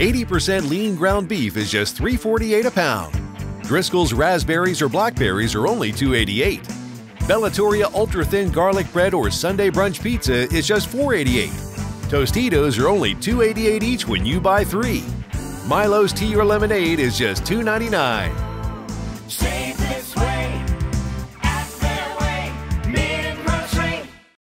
80% lean ground beef is just $3.48 a pound. Driscoll's raspberries or blackberries are only $2.88. Bellatoria ultra thin garlic bread or Sunday brunch pizza is just $4.88. Tostitos are only $2.88 each when you buy three. Milo's tea or lemonade is just $2.99.